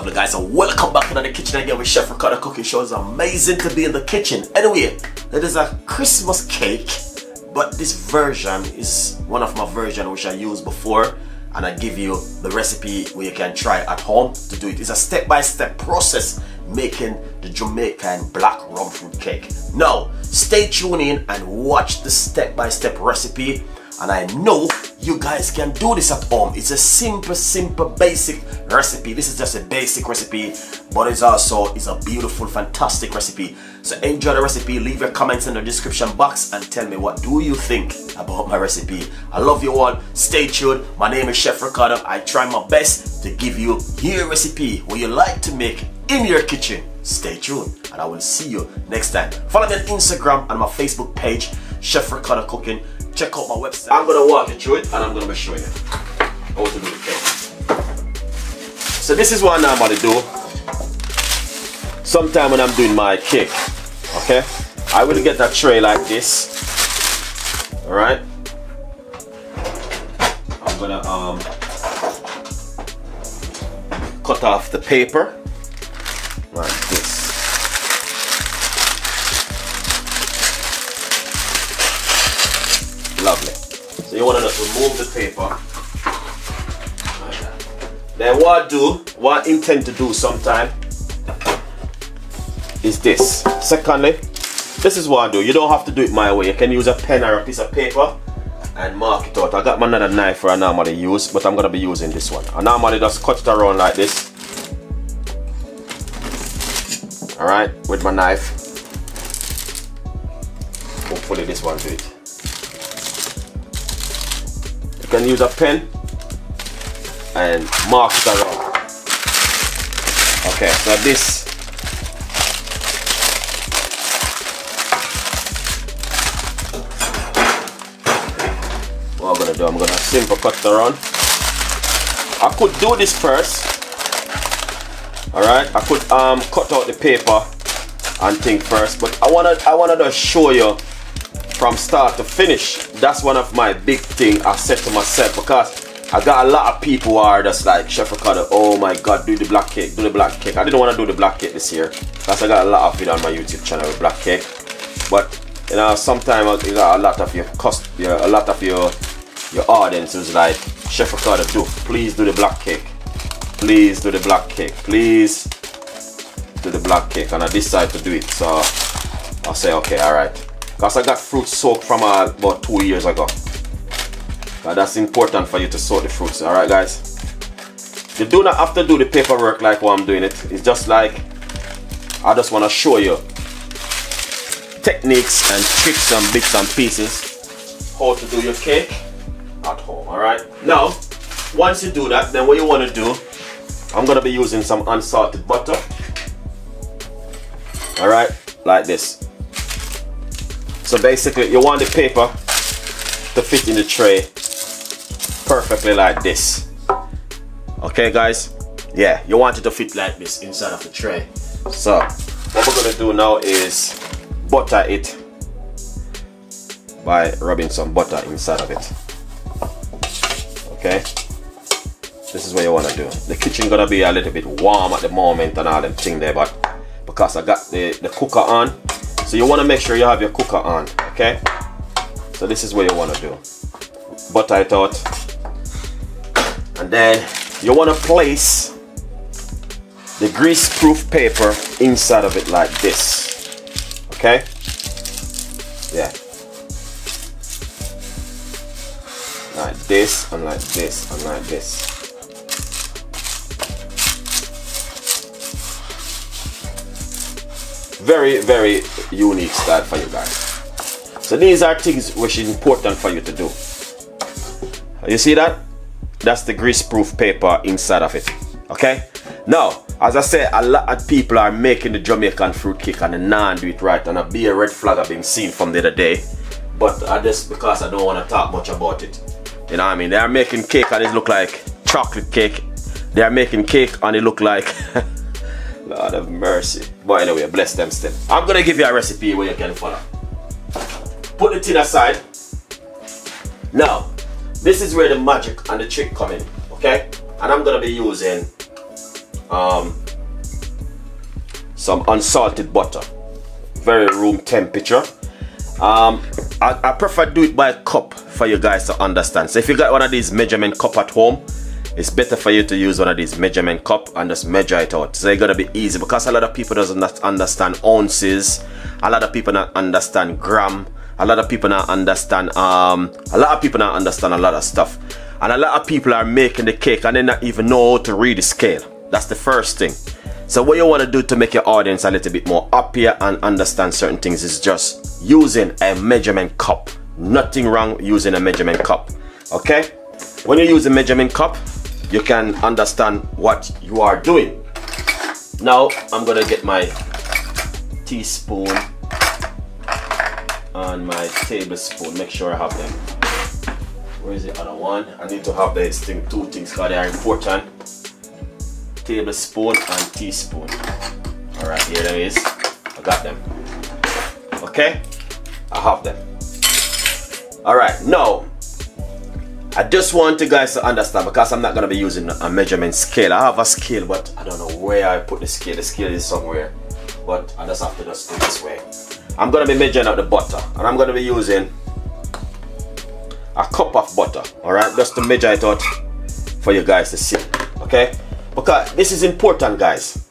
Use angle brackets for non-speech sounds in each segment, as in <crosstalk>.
Hello guys and welcome back into the kitchen again with Chef Ricardo Cooking Show. It's amazing to be in the kitchen. Anyway, it is a Christmas cake, but this version is one of my versions which I used before and I give you the recipe where you can try at home to do it. It's a step-by-step -step process making the Jamaican black rum fruit cake. Now, stay tuned in and watch the step-by-step -step recipe and I know you guys can do this at home. It's a simple, simple, basic recipe. This is just a basic recipe, but it's also it's a beautiful, fantastic recipe. So enjoy the recipe. Leave your comments in the description box and tell me what do you think about my recipe. I love you all. Stay tuned. My name is Chef Ricardo. I try my best to give you your recipe what you like to make in your kitchen. Stay tuned and I will see you next time. Follow me on Instagram and my Facebook page, Chef Ricardo Cooking check out my website. I'm gonna walk you through it and I'm gonna show you how to do cake. So this is what I'm gonna do. Sometime when I'm doing my cake, okay? I will get a tray like this. Alright? I'm gonna um cut off the paper like you want to remove the paper. Then what I do, what I intend to do sometime is this. Secondly, this is what I do. You don't have to do it my way. You can use a pen or a piece of paper and mark it out. I got my another knife I normally use, but I'm gonna be using this one. I normally just cut it around like this. Alright, with my knife. Hopefully this one do it. Can use a pen and mark it around. Okay, so this what I'm gonna do, I'm gonna simple cut it around. I could do this first. Alright, I could um cut out the paper and think first, but I wanna I wanna just show you from start to finish. That's one of my big thing I said to myself because I got a lot of people who are just like Chef Ricardo, oh my god, do the black cake, do the black cake. I didn't want to do the black cake this year because I got a lot of it on my YouTube channel with black cake. But you know, sometimes you got a lot of your cost, your, a lot of your your audience who's like Chef Ricardo, do please do the black cake, please do the black cake, please do the black cake, and I decide to do it. So I'll say okay, all right. Cause I got fruit soaked from uh, about two years ago. But that's important for you to soak the fruits, alright guys? You do not have to do the paperwork like what I'm doing it. It's just like, I just want to show you techniques and tricks and bits and pieces how to do your cake at home, alright? Now, once you do that, then what you want to do, I'm going to be using some unsalted butter. Alright, like this. So basically, you want the paper to fit in the tray perfectly like this. Okay, guys? Yeah, you want it to fit like this inside of the tray. So, what we're gonna do now is butter it by rubbing some butter inside of it. Okay? This is what you wanna do. The kitchen gonna be a little bit warm at the moment and all them thing there, but because I got the, the cooker on, so you want to make sure you have your cooker on, okay? So this is what you want to do. Butter it out. And then you want to place the grease-proof paper inside of it like this. Okay? Yeah. Like this, and like this, and like this. Very very unique style for you guys. So these are things which is important for you to do. You see that? That's the grease proof paper inside of it okay? Now as I said a lot of people are making the Jamaican fruit cake and the non do it right and a be a red flag I've been seeing from the other day. But I just because I don't want to talk much about it you know what I mean? They are making cake and it look like chocolate cake. They are making cake and it look like <laughs> Lord of mercy. But anyway, bless them still. I'm gonna give you a recipe where you can follow. Put the tin aside. Now, this is where the magic and the trick come in, okay? And I'm gonna be using um, some unsalted butter. Very room temperature. Um, I, I prefer do it by a cup for you guys to understand. So if you got one of these measurement cup at home, it's better for you to use one of these measurement cup and just measure it out. So it's gonna be easy because a lot of people doesn't understand ounces. A lot of people not understand gram. A lot of people not understand um a lot of people not understand a lot of stuff. And a lot of people are making the cake and they not even know how to read the scale. That's the first thing. So what you want to do to make your audience a little bit more happier and understand certain things is just using a measurement cup. Nothing wrong using a measurement cup. Okay? When you use a measurement cup, you can understand what you are doing. Now I'm gonna get my teaspoon and my tablespoon. Make sure I have them. Where is the other one? I need to have these thing, two things because they are important tablespoon and teaspoon. Alright, here it is. I got them. Okay? I have them. Alright, now I just want you guys to understand because I'm not going to be using a measurement scale. I have a scale but I don't know where I put the scale. The scale is somewhere but I just have to just do this way. I'm going to be measuring out the butter and I'm going to be using a cup of butter. Alright, just to measure it out for you guys to see. Okay? because this is important guys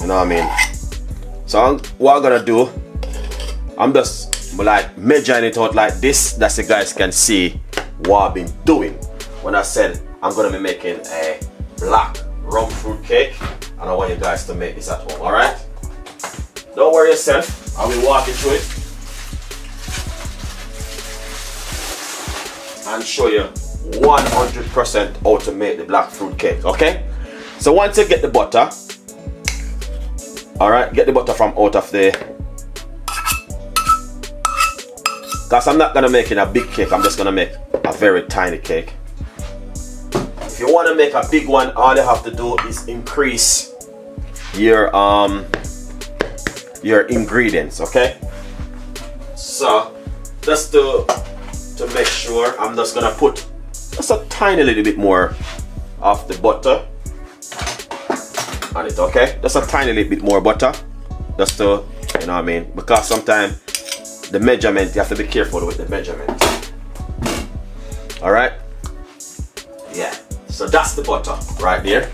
you know what I mean so I'm, what I'm gonna do I'm just like measuring it out like this that the guys can see what I've been doing when I said I'm gonna be making a black rum fruit cake and I want you guys to make this at home alright? Don't worry yourself I will walk you through it. And show you 100% how to make the black fruit cake okay? So once you get the butter all right get the butter from out of there because I'm not gonna make it a big cake I'm just gonna make a very tiny cake. If you want to make a big one all you have to do is increase your um your ingredients okay? So just to to make sure I'm just gonna put just a tiny little bit more of the butter on it okay? Just a tiny little bit more butter just to you know what I mean? Because sometimes the measurement you have to be careful with the measurement. All right yeah. So that's the butter right there.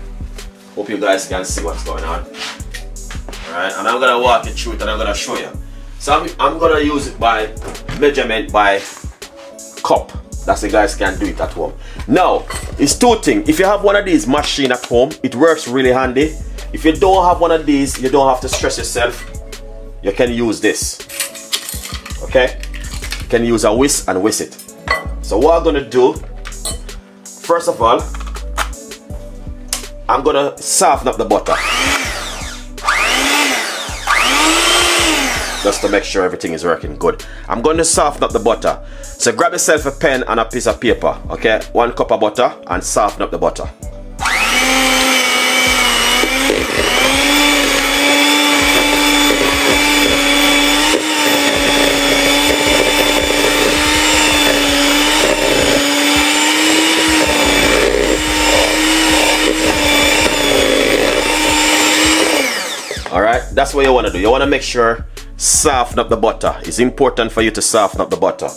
Hope you guys can see what's going on. All right and I'm gonna walk you through it and I'm gonna show you. So I'm, I'm gonna use it by measurement by cup. That's the guys can do it at home. Now it's two things if you have one of these machine at home it works really handy. If you don't have one of these you don't have to stress yourself. You can use this okay you can use a whisk and whisk it so what I'm gonna do first of all I'm gonna soften up the butter just to make sure everything is working good. I'm going to soften up the butter. So grab yourself a pen and a piece of paper, okay? One cup of butter and soften up the butter. Alright, that's what you want to do. You want to make sure soften up the butter. It's important for you to soften up the butter.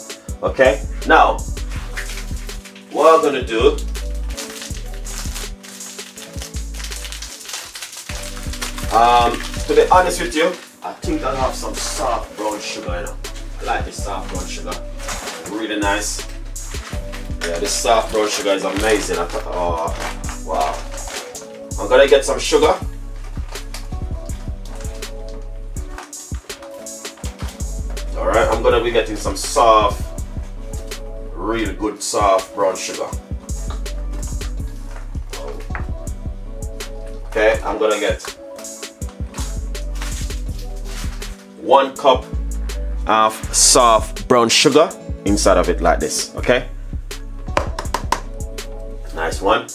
Okay? Now, what I'm gonna do um, to be honest with you, I think I'll have some soft brown sugar, you know. I like this soft brown sugar. Really nice. Yeah, this soft brown sugar is amazing. I thought, oh, wow. I'm gonna get some sugar. Some soft, real good soft brown sugar. Okay, I'm gonna get one cup of soft brown sugar inside of it like this, okay? Nice one.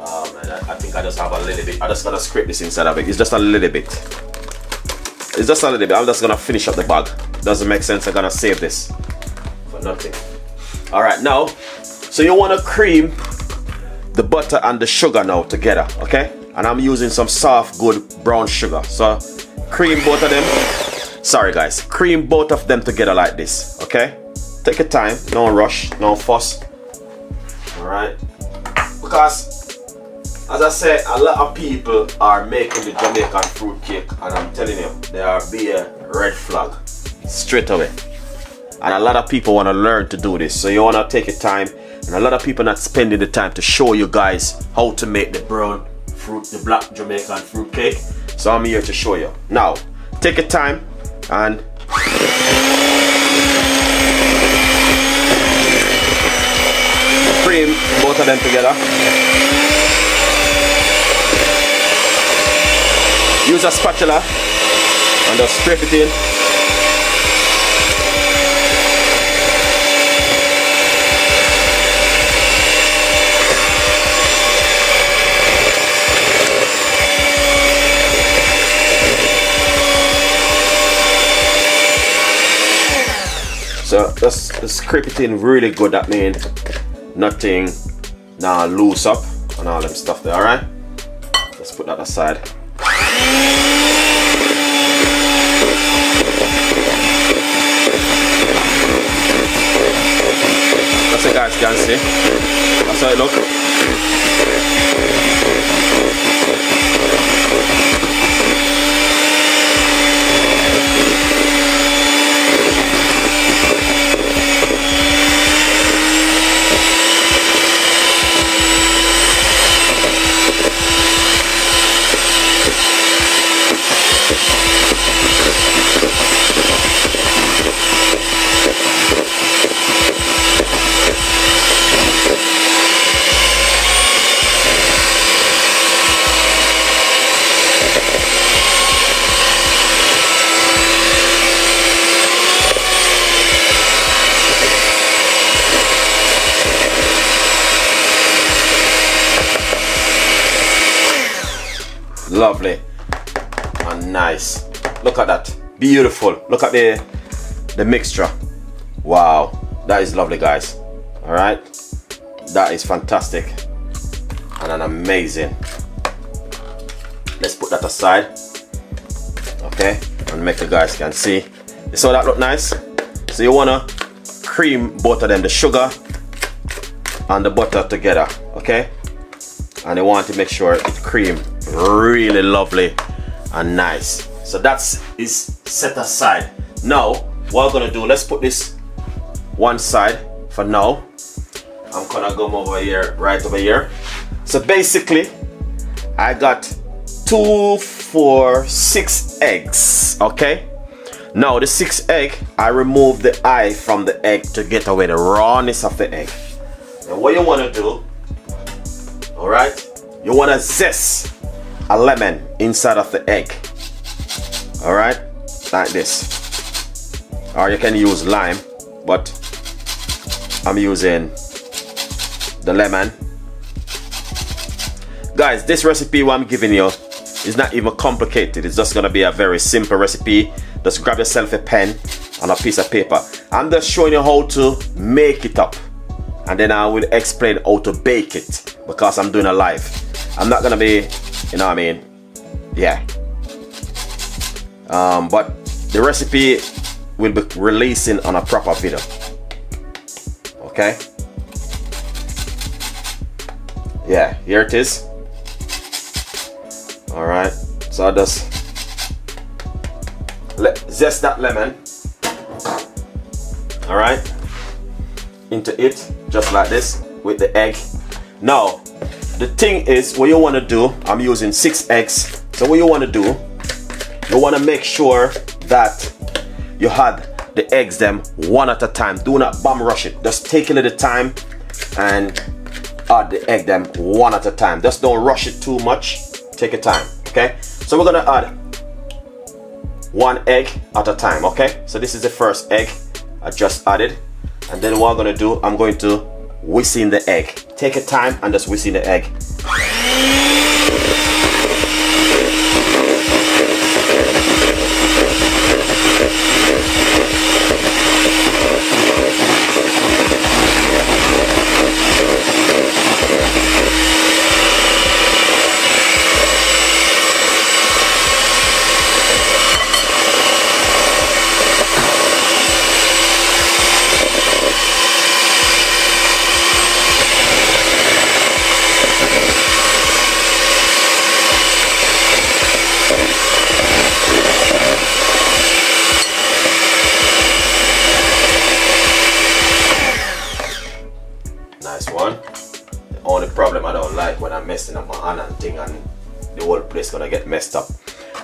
Oh man, I, I think I just have a little bit. I just gotta scrape this inside of it. It's just a little bit. It's just a little bit. I'm just gonna finish up the bag doesn't make sense I'm gonna save this for nothing. All right now so you want to cream the butter and the sugar now together okay? And I'm using some soft good brown sugar so cream both of them. Sorry guys cream both of them together like this okay? Take your time no rush no fuss. All right? Because as I said a lot of people are making the Jamaican fruit cake and I'm telling you they are be a red flag straight away. And a lot of people want to learn to do this so you want to take your time. And a lot of people not spending the time to show you guys how to make the brown fruit the black Jamaican fruit cake so I'm here to show you. Now take your time and cream both of them together. Use a spatula and just scrape it in So let's, scrape it in really good. That means nothing now loose up and all them stuff there. All right. Let's put that aside. That's it guys can see. That's how it look. Lovely. And nice. Look at that. Beautiful. Look at the the mixture. Wow. That is lovely guys. All right? That is fantastic. And an amazing. Let's put that aside. Okay? And make you guys can see. You saw that look nice? So you wanna cream both of them the sugar and the butter together okay? And you want to make sure it cream really lovely and nice. So that's is set aside. Now what I'm gonna do let's put this one side for now. I'm gonna go over here right over here. So basically I got two four six eggs okay? Now the six egg I remove the eye from the egg to get away the rawness of the egg. And what you want to do all right? You want to zest a lemon inside of the egg. All right? Like this. Or you can use lime but I'm using the lemon. Guys this recipe what I'm giving you is not even complicated. It's just gonna be a very simple recipe. Just grab yourself a pen and a piece of paper. I'm just showing you how to make it up. And then I will explain how to bake it because I'm doing a live. I'm not gonna be you know what I mean? Yeah. Um, but the recipe will be releasing on a proper video. Okay? Yeah, here it is. Alright, so I just let zest that lemon. Alright, into it, just like this, with the egg. Now, the thing is what you want to do I'm using six eggs so what you want to do you want to make sure that you had the eggs them one at a time. Do not bomb rush it. Just take a little time and add the egg them one at a time. Just don't rush it too much. Take your time okay? So we're gonna add one egg at a time okay? So this is the first egg I just added. And then what I'm gonna do I'm going to whisk in the egg take your time and just whisk in the egg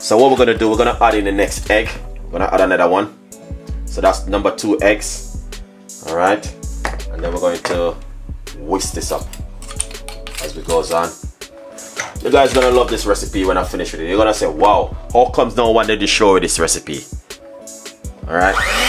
So what we're gonna do, we're gonna add in the next egg. We're gonna add another one. So that's number two eggs. All right, and then we're going to whisk this up as we goes on. You guys gonna love this recipe when I finish with it. You're gonna say, wow, how comes no one did show this recipe? All right.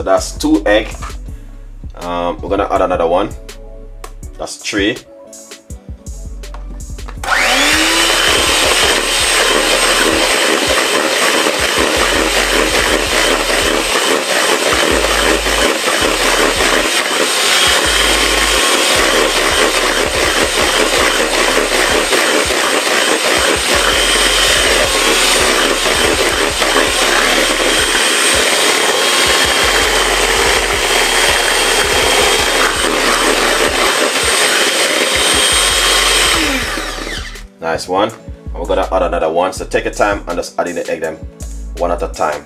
So that's two egg. Um, we're gonna add another one. That's three nice one. And we're gonna add another one. So take your time and just adding the egg them one at a time.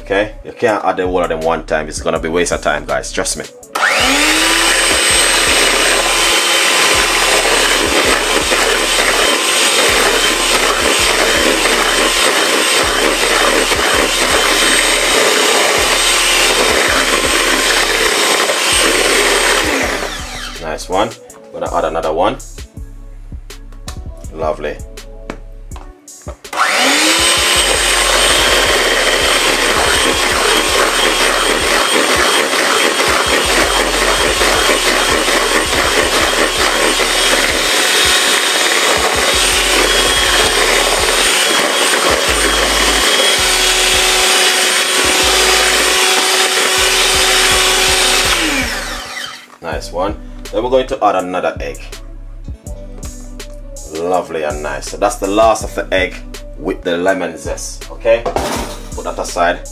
Okay? You can't add the whole of them one time. It's gonna be waste of time guys. Trust me. Nice one. Gonna add another one Lovely. Nice one. Then we're going to add another egg lovely and nice. So that's the last of the egg with the lemon zest okay? Put that aside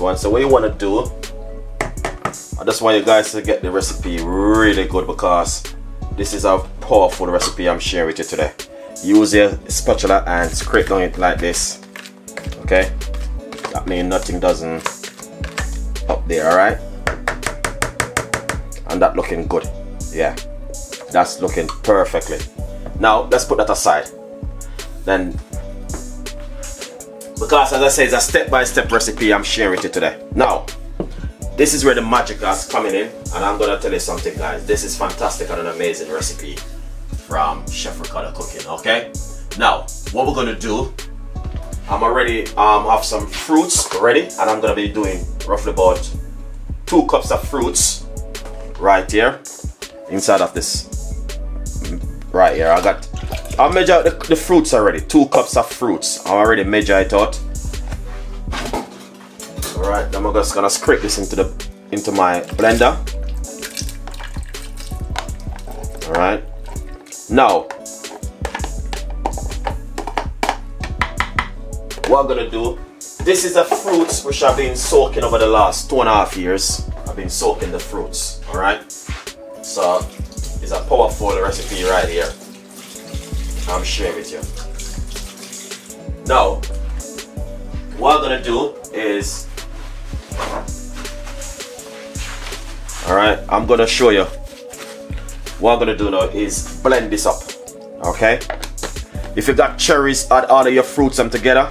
one. So what you want to do I just want you guys to get the recipe really good because this is a powerful recipe I'm sharing with you today. Use your spatula and scrape on it like this okay? That means nothing doesn't up there alright? And that looking good yeah. That's looking perfectly. Now let's put that aside. Then because as I say, it's a step-by-step -step recipe I'm sharing with you today. Now, this is where the magic is coming in, and I'm gonna tell you something, guys. This is fantastic and an amazing recipe from Chef Ricardo Cooking. Okay. Now, what we're gonna do, I'm already um have some fruits ready, and I'm gonna be doing roughly about two cups of fruits right here inside of this right here. I got I measure the, the fruits already. Two cups of fruits. I already measure it out. Alright, then I'm just gonna scrape this into the into my blender. Alright. Now what I'm gonna do, this is the fruits which I've been soaking over the last two and a half years. I've been soaking the fruits, alright? So it's a powerful recipe right here. I'm sharing with you. Now, what I'm gonna do is, all right, I'm gonna show you. What I'm gonna do now is blend this up, okay? If you got cherries, add all of your fruits them together.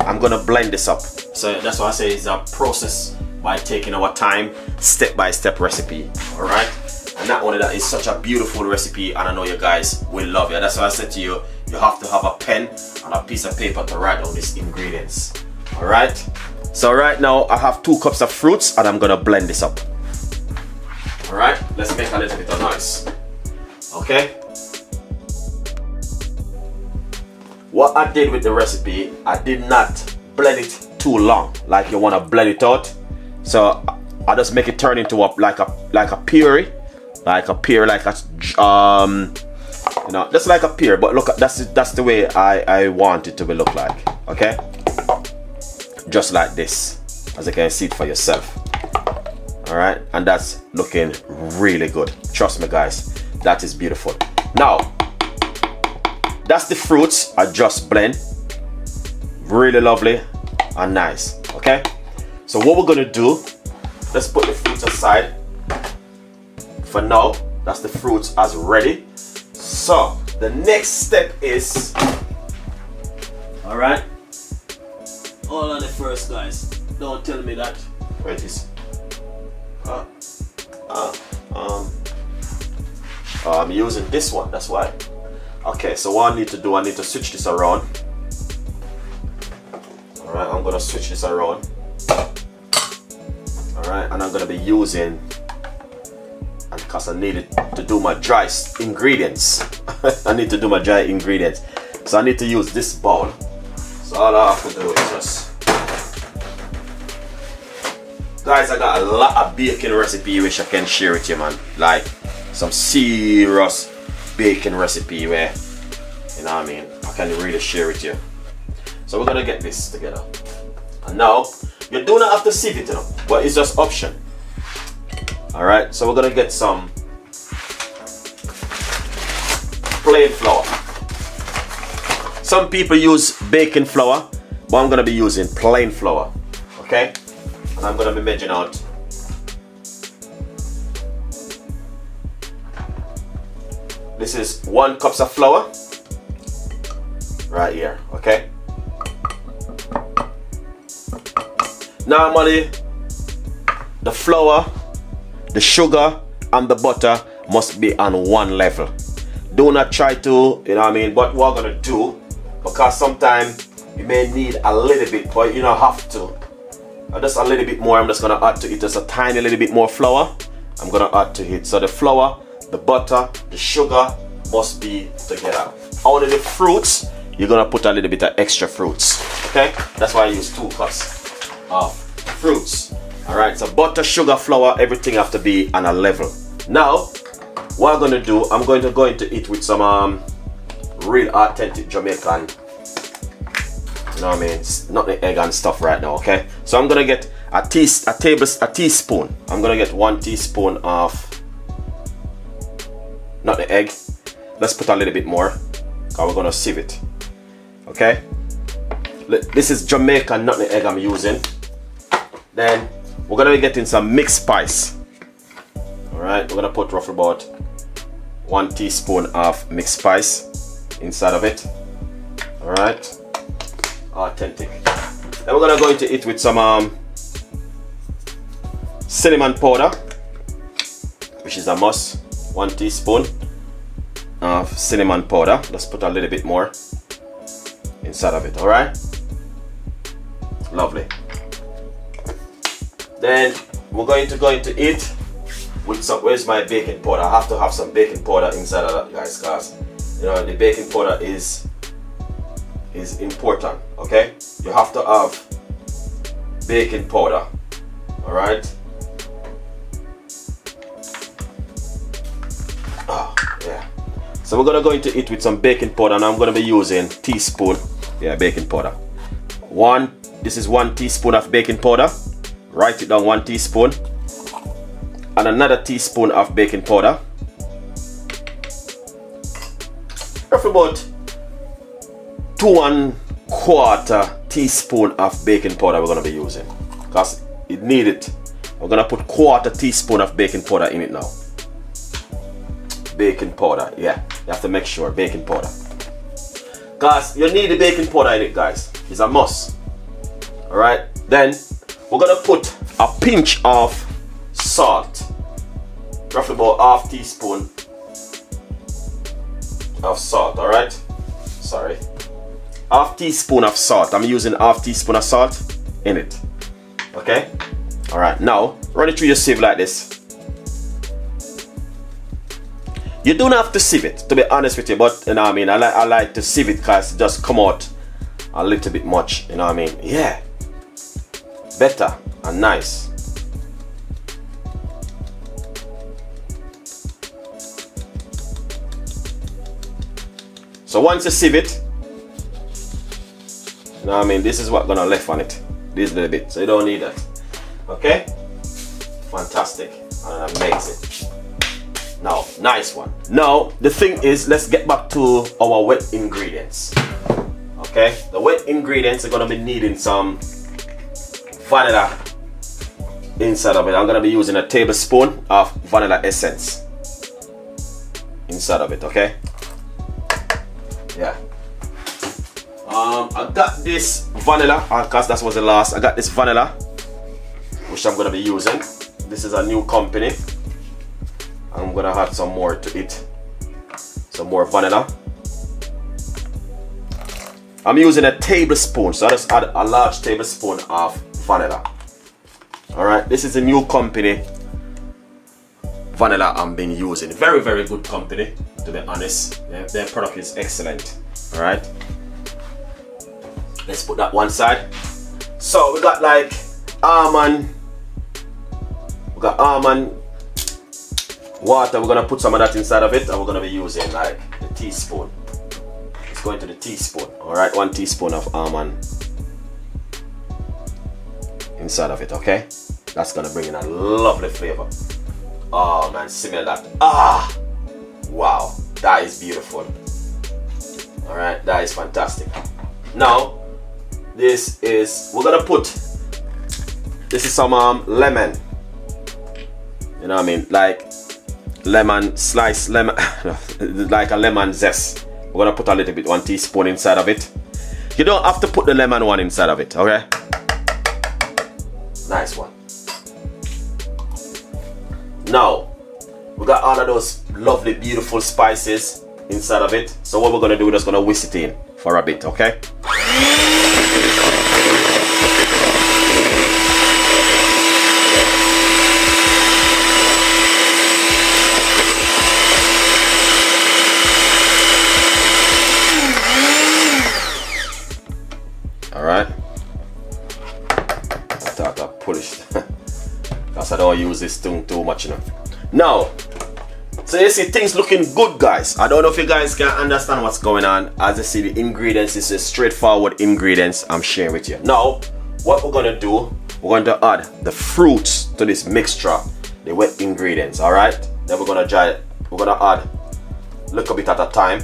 I'm gonna blend this up. So that's why I say it's a process by taking our time, step by step recipe. All right. And not only that, it's such a beautiful recipe, and I know you guys will love it. That's why I said to you, you have to have a pen and a piece of paper to write down these ingredients. All right. So right now I have two cups of fruits, and I'm gonna blend this up. All right. Let's make a little bit of noise. Okay. What I did with the recipe, I did not blend it too long, like you wanna blend it out. So I just make it turn into a like a like a puree, like a pure like a um you know just like a pear. But look, that's that's the way I I want it to be look like. Okay, just like this, as you can see it for yourself. All right, and that's looking really good. Trust me, guys, that is beautiful. Now that's the fruits I just blend. Really lovely and nice. Okay. So what we're gonna do, let's put the fruits aside. For now, that's the fruits as ready. So the next step is, all right. All on the first, guys. Don't tell me that. Where it is? Uh, uh, um, uh, I'm using this one. That's why. Okay, so what I need to do, I need to switch this around. Alright, I'm gonna switch this around. Alright, and I'm gonna be using, because I needed to do my dry ingredients. <laughs> I need to do my dry ingredients. So I need to use this bowl. So all I have to do is just Guys, I got a lot of baking recipe which I can share with you man. Like some serious baking recipe where, you know what I mean, I can really share with you. So we're gonna get this together. And now, you do not have to sieve it, you know, but it's just option. Alright, so we're gonna get some plain flour. Some people use baking flour, but I'm gonna be using plain flour. Okay? And I'm gonna be measuring out This is one cups of flour right here, okay? Normally, the flour, the sugar, and the butter must be on one level. Do not try to, you know what I mean, but we're gonna do, because sometimes you may need a little bit, but you don't have to. Just a little bit more, I'm just gonna add to it just a tiny little bit more flour. I'm gonna add to it. So the flour the butter, the sugar must be together. Only the fruits, you're gonna put a little bit of extra fruits. Okay? That's why I use two cups of fruits. Alright, so butter, sugar, flour, everything have to be on a level. Now, what I'm gonna do, I'm going to go into it with some um, real authentic Jamaican you know what I mean? It's nutmeg and stuff right now, okay? So I'm gonna get a tea, a table, a teaspoon. I'm gonna get one teaspoon of nutmeg. Let's put a little bit more because we're gonna sieve it. Okay? This is Jamaican, nutmeg I'm using. Then we're gonna be getting some mixed spice. Alright, we're gonna put roughly about one teaspoon of mixed spice inside of it. Alright, authentic. Then we're gonna go into it with some um, cinnamon powder, which is a must one teaspoon of cinnamon powder let's put a little bit more inside of it all right lovely then we're going to go into it with some where's my baking powder I have to have some baking powder inside of that guys guys you know the baking powder is is important okay you have to have baking powder all right ah, Yeah. So we're gonna go into it with some baking powder and I'm gonna be using teaspoon, yeah, baking powder. One, this is one teaspoon of baking powder. Write it down, one teaspoon. And another teaspoon of baking powder. Roughly about two and quarter teaspoon of baking powder we're gonna be using. Because it needed. We're gonna put quarter teaspoon of baking powder in it now baking powder. Yeah, you have to make sure baking powder. Guys, you need the baking powder in it, guys. It's a must. Alright? Then we're gonna put a pinch of salt, roughly about half teaspoon of salt. All right, sorry, half teaspoon of salt. I'm using half teaspoon of salt in it. Okay. All right. Now run it through your sieve like this. You don't have to sieve it, to be honest with you, but you know what I mean. I like I like to sieve it because it just come out a little bit much. You know what I mean? Yeah, better and nice. So once you sieve it, what I mean, this is what gonna left on it. This little bit. So you don't need that. Okay? Fantastic and amazing. Now, nice one. Now, the thing is, let's get back to our wet ingredients. Okay? The wet ingredients are gonna be needing some vanilla inside of it. I'm gonna be using a tablespoon of vanilla essence inside of it, okay? Yeah. Um, I got this vanilla, because that was the last. I got this vanilla, which I'm gonna be using. This is a new company. I'm gonna add some more to it. Some more vanilla. I'm using a tablespoon, so I just add a large tablespoon of vanilla. Alright, this is a new company vanilla I'm been using. Very, very good company, to be honest. Their, product is excellent. Alright. Let's put that one side. So we got like almond. We got almond water. We're gonna put some of that inside of it and we're gonna be using like a teaspoon. It's going to the teaspoon. Alright, one teaspoon of almond inside of it, okay? That's gonna bring in a lovely flavor. Oh man, smell that. Ah! Wow, that is beautiful. Alright, that is fantastic. Now, this is, we're gonna put, this is some um, lemon. You know what I mean? Like lemon, slice lemon, <laughs> like a lemon zest. We're gonna put a little bit, one teaspoon inside of it. You don't have to put the lemon one inside of it, okay? Lovely, beautiful spices inside of it. So what we're gonna do, we're just gonna whisk it in for a bit, okay? Alright. Thought I polished. Because I don't use this thing too much, you know. Now, so you see things looking good guys. I don't know if you guys can understand what's going on. As you see the ingredients is a straightforward ingredients I'm sharing with you. Now, what we're gonna do, we're going to add the fruits to this mixture, the wet ingredients, alright? Then we're gonna try, we're gonna add a little bit at a time.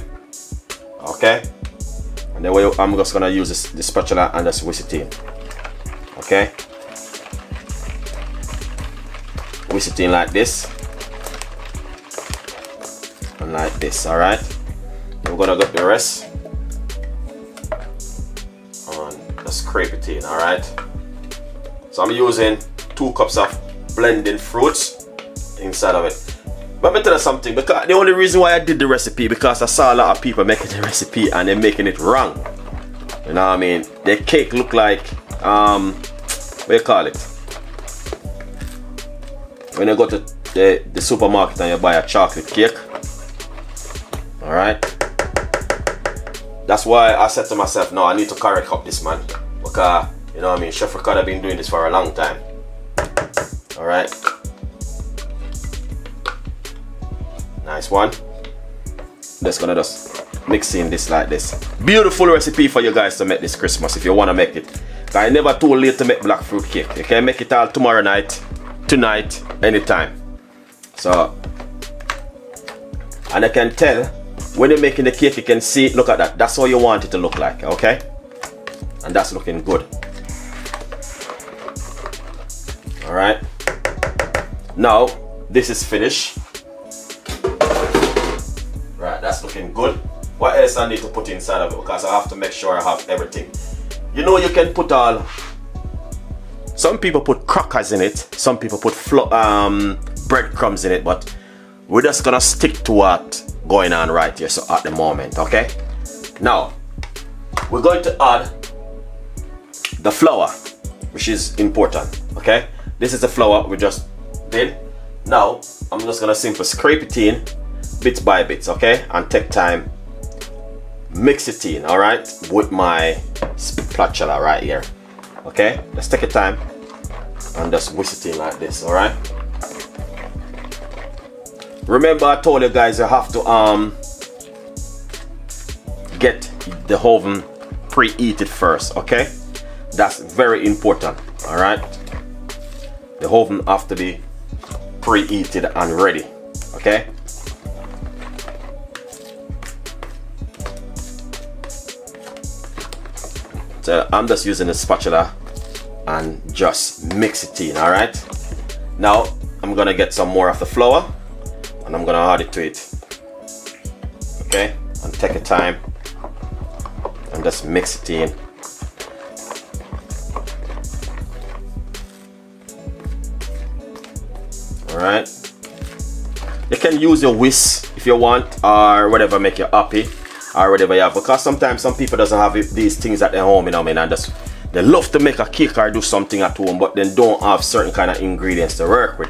Okay? And then I'm just gonna use this, the spatula and just whisk it in. Okay? Whisk it in like this and like this all right? We're gonna get the rest. And just scrape it in all right? So I'm using two cups of blending fruits inside of it. But me tell you something because the only reason why I did the recipe because I saw a lot of people making the recipe and they're making it wrong. You know what I mean? The cake look like um what you call it? When you go to the, the supermarket and you buy a chocolate cake all right? That's why I said to myself no I need to correct up this man. Because you know what I mean? Chef Ricardo been doing this for a long time. All right? Nice one. Just gonna just mix in this like this. Beautiful recipe for you guys to make this Christmas if you want to make it. I never too late to make black fruit cake you can make it all tomorrow night tonight anytime. So and I can tell when you're making the cake you can see look at that. That's how you want it to look like okay? And that's looking good. All right. Now this is finished. Right that's looking good. What else I need to put inside of it? Because I have to make sure I have everything. You know you can put all some people put crackers in it some people put um, breadcrumbs in it but we're just gonna stick to what going on right here so at the moment okay? Now we're going to add the flour which is important okay? This is the flour we just did. Now I'm just gonna simply scrape it in bit by bit okay? And take time mix it in all right? With my spatula right here okay? Let's take a time and just whisk it in like this all right remember I told you guys you have to um get the oven preheated first okay? That's very important all right? The oven have to be preheated and ready okay? So I'm just using a spatula and just mix it in all right? Now I'm gonna get some more of the flour and I'm gonna add it to it. Okay? And take a time and just mix it in. All right you can use your whisk if you want or whatever make you happy or whatever you have because sometimes some people doesn't have these things at their home you know what I mean? And just they love to make a cake or do something at home but then don't have certain kind of ingredients to work with.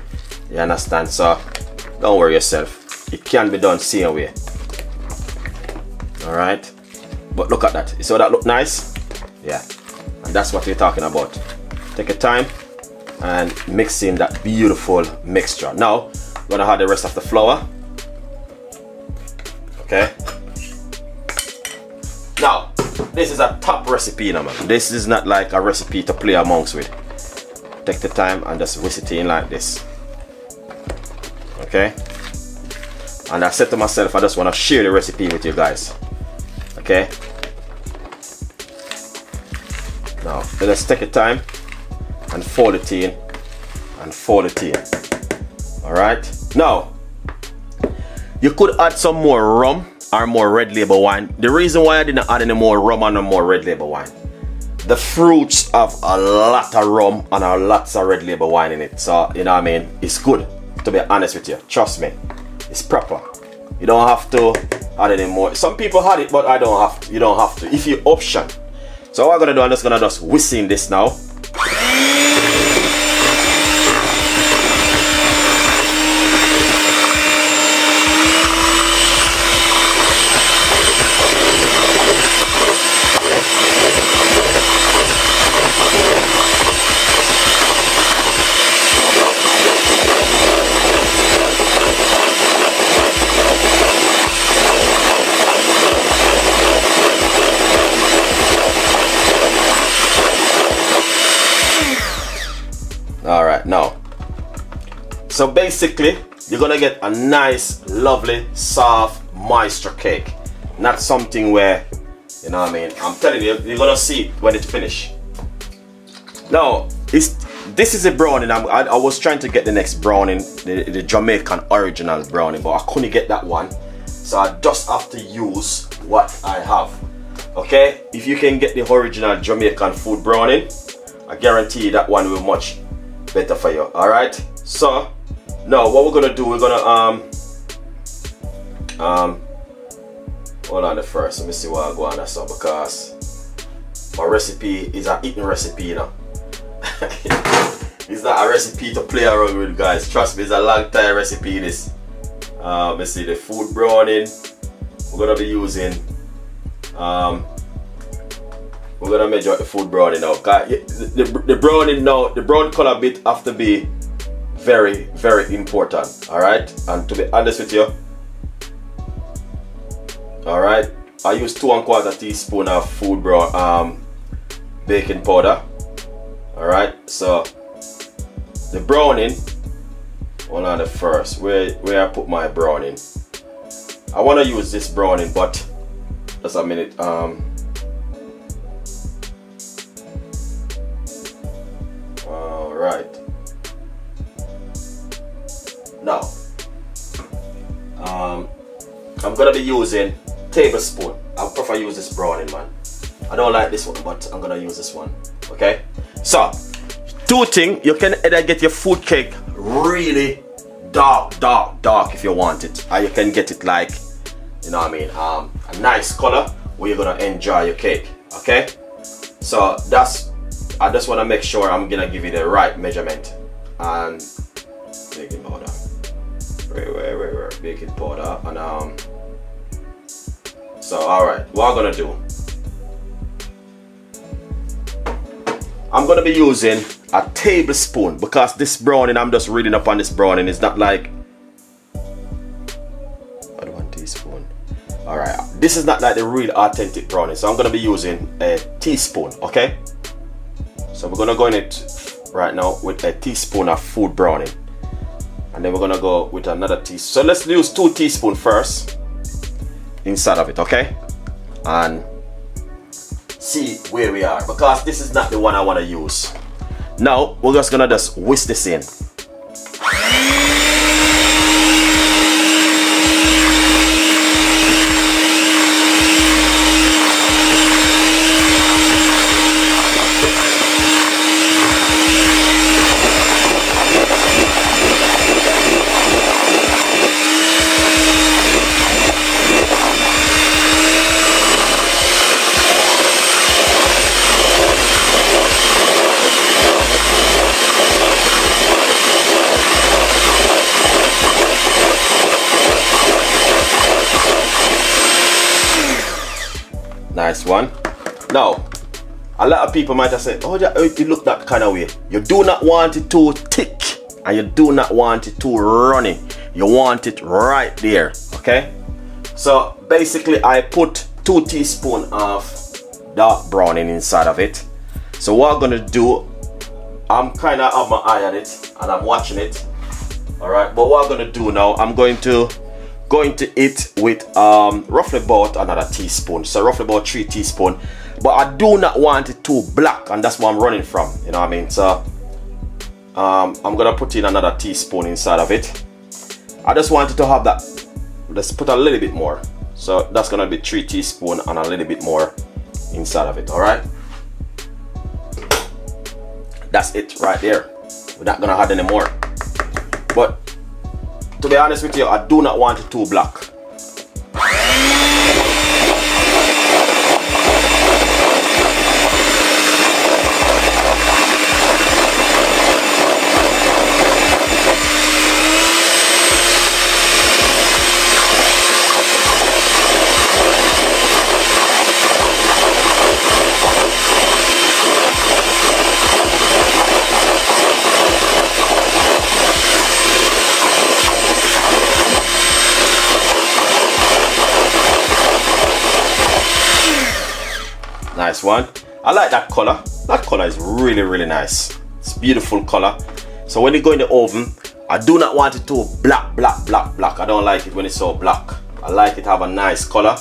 You understand? So don't worry yourself. It can be done same way. All right but look at that. You saw that look nice? Yeah. And that's what we're talking about. Take your time and mix in that beautiful mixture. Now I'm gonna add the rest of the flour. Okay? Now, this is a top recipe now man. This is not like a recipe to play amongst with. Take the time and just whisk it in like this. Okay? And I said to myself, I just want to share the recipe with you guys. Okay? Now, let's take the time and fold it in and fold it in. Alright? Now, you could add some more rum or more red label wine. The reason why I didn't add any more rum and no more red label wine. The fruits have a lot of rum and a lots of red label wine in it. So, you know what I mean? It's good, to be honest with you. Trust me. It's proper. You don't have to add any more. Some people had it, but I don't have to. You don't have to. If you option. So what I'm gonna do, I'm just gonna just whisk in this now. So basically, you're gonna get a nice, lovely, soft, moisture cake. Not something where, you know what I mean? I'm telling you, you're gonna see when it's finished. Now, it's, this is a browning. I, I was trying to get the next browning, the, the Jamaican original browning, but I couldn't get that one. So I just have to use what I have. Okay, if you can get the original Jamaican food browning, I guarantee that one will much better for you. Alright, so now what we're gonna do we're gonna um um hold on the first let me see what I go on that so because my recipe is a eating recipe you know. <laughs> It's not a recipe to play around with guys. Trust me it's a long time recipe this. Uh, let me see the food browning we're gonna be using um we're gonna measure the food browning now. The, the, the browning now the brown color bit have to be very, very important. All right. And to be honest with you, all right, I use two and quarter teaspoon of food brown um, baking powder. All right. So the browning, hold on the first, where, where I put my browning. I want to use this browning, but just a minute. Um, all right. Um, I'm gonna be using tablespoon. I prefer use this browning man. I don't like this one, but I'm gonna use this one. Okay. So, two thing you can either get your food cake really dark dark dark if you want it or you can get it like you know what I mean um, a nice color where you're gonna enjoy your cake okay so that's I just want to make sure I'm gonna give you the right measurement and baking powder wait wait wait wait. Baking powder and um so all right. What I'm gonna do? I'm gonna be using a tablespoon because this browning I'm just reading up on this browning. It's not like one teaspoon. All right. This is not like the real authentic browning so I'm gonna be using a teaspoon okay? So we're gonna go in it right now with a teaspoon of food browning and then we're gonna go with another teaspoon so let's use two teaspoons first inside of it okay and see where we are because this is not the one I want to use. Now we're just gonna just whisk this in. One. Now, a lot of people might have said, oh, it look that kind of way. You do not want it too thick and you do not want it too runny. You want it right there, okay? So basically I put two teaspoon of dark browning inside of it. So what I'm gonna do, I'm kind of have my eye on it and I'm watching it. All right, but what I'm gonna do now, I'm going to going to eat with um, roughly about another teaspoon. So roughly about three teaspoon. But I do not want it too black and that's what I'm running from you know what I mean? So um, I'm gonna put in another teaspoon inside of it. I just wanted to have that let's put a little bit more. So that's gonna be three teaspoon and a little bit more inside of it all right? That's it right there. We're not gonna add any more. But to be honest with you, I do not want it too black. Nice one. I like that color. That color is really really nice. It's beautiful color. So when you go in the oven I do not want it to black black black black. I don't like it when it's so black. I like it have a nice color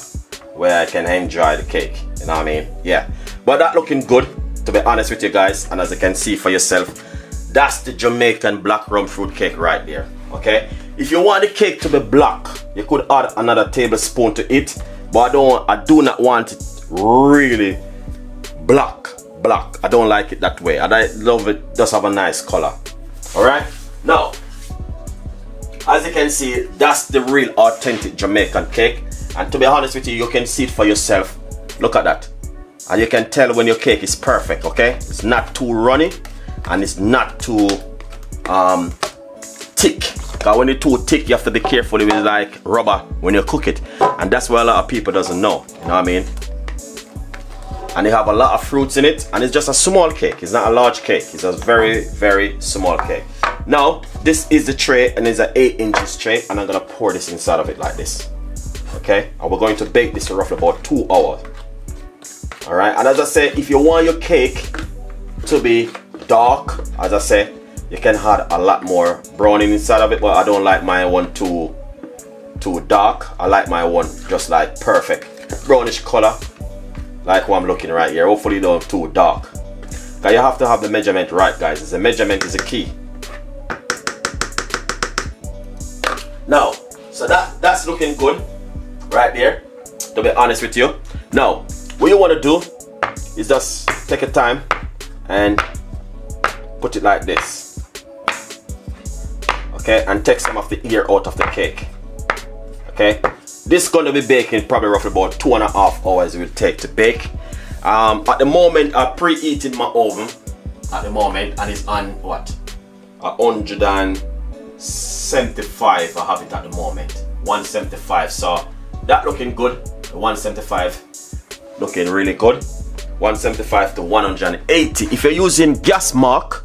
where I can enjoy the cake. You know what I mean? Yeah. But that looking good to be honest with you guys and as you can see for yourself that's the Jamaican black rum fruit cake right there okay? If you want the cake to be black you could add another tablespoon to it but I don't I do not want it really black black. I don't like it that way. I love it. Just have a nice color. All right now as you can see that's the real authentic Jamaican cake. And to be honest with you you can see it for yourself. Look at that. And you can tell when your cake is perfect okay? It's not too runny and it's not too um, thick. Because when it's too thick you have to be careful with like rubber when you cook it. And that's what a lot of people doesn't know. You know what I mean and they have a lot of fruits in it and it's just a small cake. It's not a large cake. It's a very very small cake. Now this is the tray and it's an 8 inches tray and I'm gonna pour this inside of it like this. Okay? And we're going to bake this for roughly about two hours. All right? And as I said if you want your cake to be dark as I said you can add a lot more browning inside of it but I don't like my one too too dark. I like my one just like perfect brownish color like what I'm looking right here hopefully don't too dark. Because you have to have the measurement right guys. The measurement is a key. Now so that that's looking good right there to be honest with you. Now what you want to do is just take a time and put it like this. Okay, and take some of the ear out of the cake. Okay, this is going to be baking probably roughly about two and a half hours it will take to bake. Um, at the moment, I preheated my oven at the moment and it's on what? 175 I have it at the moment. 175. So that looking good. 175 looking really good. 175 to 180. If you're using gas mark,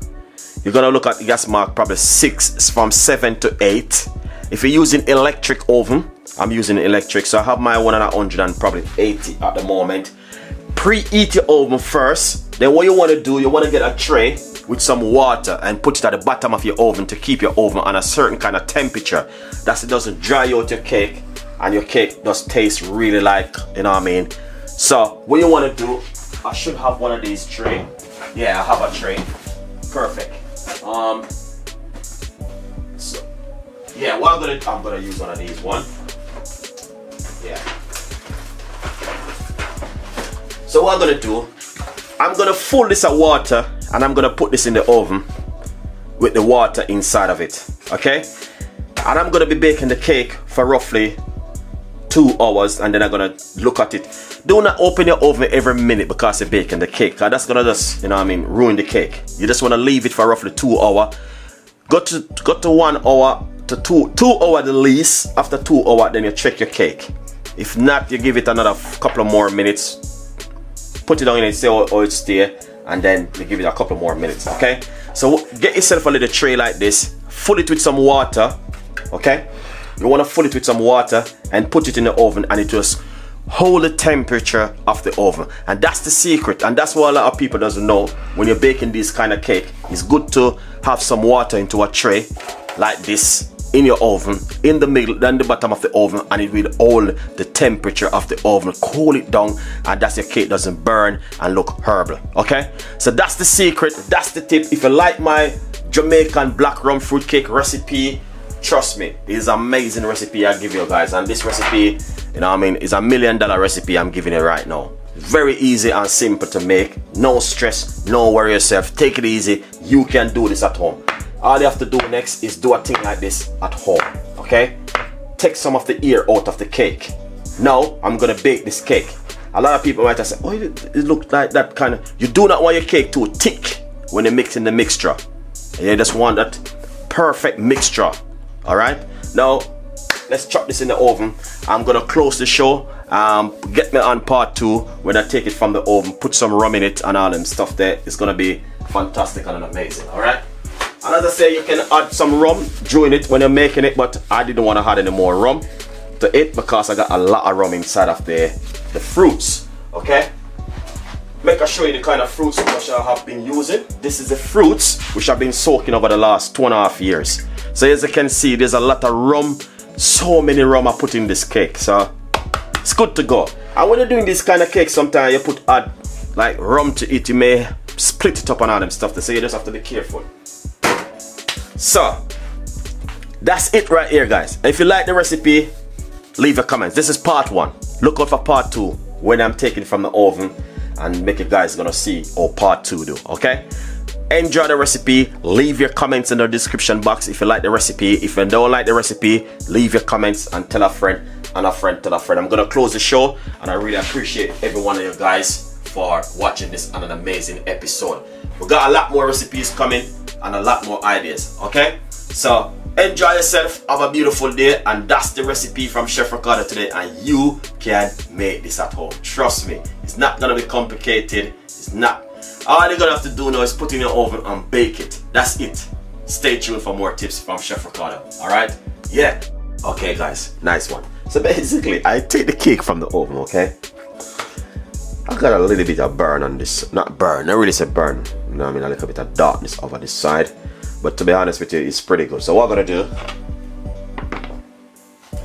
you're gonna look at gas mark probably six from seven to eight. If you're using electric oven, I'm using electric, so I have my one at 100 and probably 80 at the moment. Preheat your oven first then what you want to do you want to get a tray with some water and put it at the bottom of your oven to keep your oven on a certain kind of temperature that it doesn't dry out your cake and your cake does taste really like you know what I mean? So what you want to do I should have one of these tray. Yeah I have a tray. Perfect. Um so yeah what I'm gonna I'm gonna use one of these one yeah so what I'm gonna do, I'm gonna fill this of water and I'm gonna put this in the oven with the water inside of it, okay? And I'm gonna be baking the cake for roughly two hours and then I'm gonna look at it. Do not open your oven every minute because you're baking the cake. That's gonna just, you know what I mean, ruin the cake. You just wanna leave it for roughly two hour. Go to go to one hour to two two hour the least. After two hour, then you check your cake. If not, you give it another couple of more minutes. Put it on and see how, how it stay and then we give it a couple more minutes okay? So get yourself a little tray like this. Fill it with some water okay? You want to fill it with some water and put it in the oven and it just hold the temperature of the oven. And that's the secret and that's what a lot of people doesn't know. When you're baking this kind of cake it's good to have some water into a tray like this in your oven in the middle then the bottom of the oven and it will hold the temperature of the oven. Cool it down and that's your cake doesn't burn and look horrible okay? So that's the secret that's the tip. If you like my Jamaican black rum fruit cake recipe trust me it's is amazing recipe I give you guys. And this recipe you know I mean is a million dollar recipe I'm giving it right now. Very easy and simple to make. No stress no worry yourself. Take it easy. You can do this at home all you have to do next is do a thing like this at home okay? Take some of the ear out of the cake. Now i'm gonna bake this cake. A lot of people might say oh it, looks like that kind of you do not want your cake too thick when you're mixing the mixture. You just want that perfect mixture all right? Now let's chop this in the oven. I'm gonna close the show. Um, get me on part two. When i take it from the oven put some rum in it and all them stuff there. It's gonna be fantastic and amazing all right and as I say, you can add some rum during it when you're making it, but I didn't want to add any more rum to it because I got a lot of rum inside of the, the fruits, okay? Make I show you the kind of fruits which I have been using. This is the fruits which I've been soaking over the last two and a half years. So as you can see, there's a lot of rum, so many rum I put in this cake. So it's good to go. And when you're doing this kind of cake, sometimes you put add like rum to it, you may split it up and all them stuff. So you just have to be careful. So, that's it right here, guys. If you like the recipe, leave your comments. This is part one. Look out for part two when I'm taking from the oven and make you guys gonna see or part two do, okay? Enjoy the recipe. Leave your comments in the description box if you like the recipe. If you don't like the recipe, leave your comments and tell a friend and a friend tell a friend. I'm gonna close the show and I really appreciate every one of you guys for watching this on an amazing episode. We got a lot more recipes coming and a lot more ideas okay? So enjoy yourself. Have a beautiful day. And that's the recipe from chef ricardo today. And you can make this at home. Trust me. It's not gonna be complicated. It's not. All you're gonna have to do now is put in your oven and bake it. That's it. Stay tuned for more tips from chef ricardo. All right? Yeah. Okay guys. Nice one. So basically i take the cake from the oven okay? I got a little bit of burn on this, not burn, I really say burn, you know I mean, a little bit of darkness over this side, but to be honest with you, it's pretty good. So what I'm gonna do,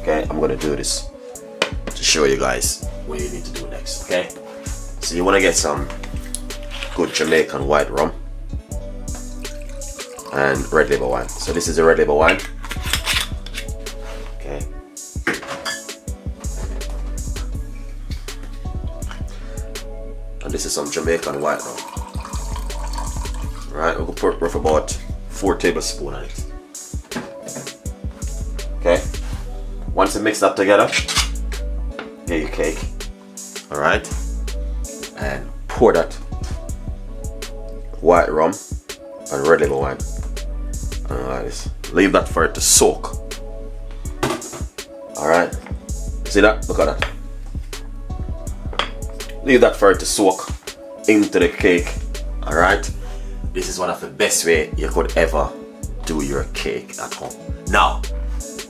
okay, I'm gonna do this to show you guys what you need to do next, okay? So you wanna get some good Jamaican white rum and red label wine. So this is a red label wine. Okay and this is some Jamaican white now. Alright, we'll put about four tablespoons on it. Okay. Once you mixed up together, get your cake. Alright. And pour that white rum and red label wine. Like. Leave that for it to soak. Alright. See that? Look at that. Leave that for it to soak into the cake. Alright. This is one of the best way you could ever do your cake at home. Now,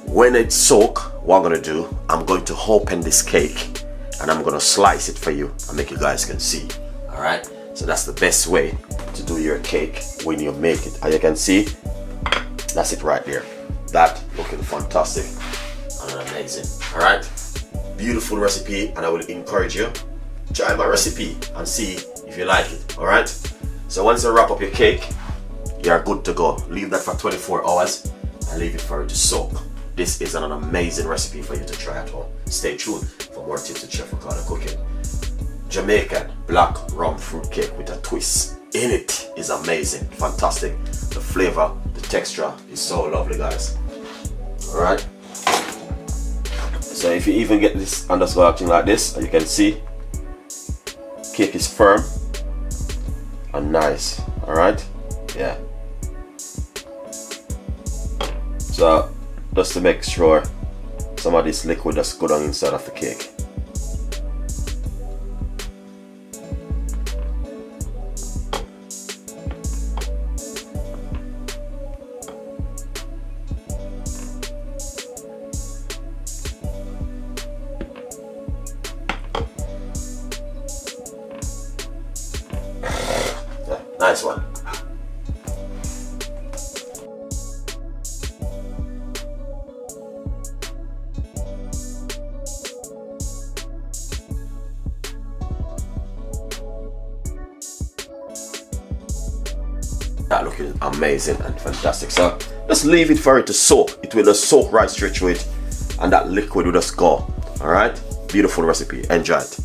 when it's soak, what I'm gonna do, I'm going to open this cake and I'm gonna slice it for you and make you guys can see. Alright? So that's the best way to do your cake when you make it. As you can see, that's it right there. That looking fantastic and amazing. Alright? Beautiful recipe and I will encourage you try my recipe and see if you like it. Alright? So once you wrap up your cake, you're good to go. Leave that for 24 hours and leave it for it to soak. This is an amazing recipe for you to try at home. Stay tuned for more tips with Chef Ricardo Cooking. Jamaican black rum fruit cake with a twist in it is amazing, fantastic. The flavor, the texture is so lovely, guys. Alright. So if you even get this underscore acting like this, you can see, cake is firm and nice. Alright? Yeah. So just to make sure some of this liquid just go down inside of the cake. Leave it for it to soak. It will just soak right straight through it and that liquid will just go. All right? Beautiful recipe. Enjoy it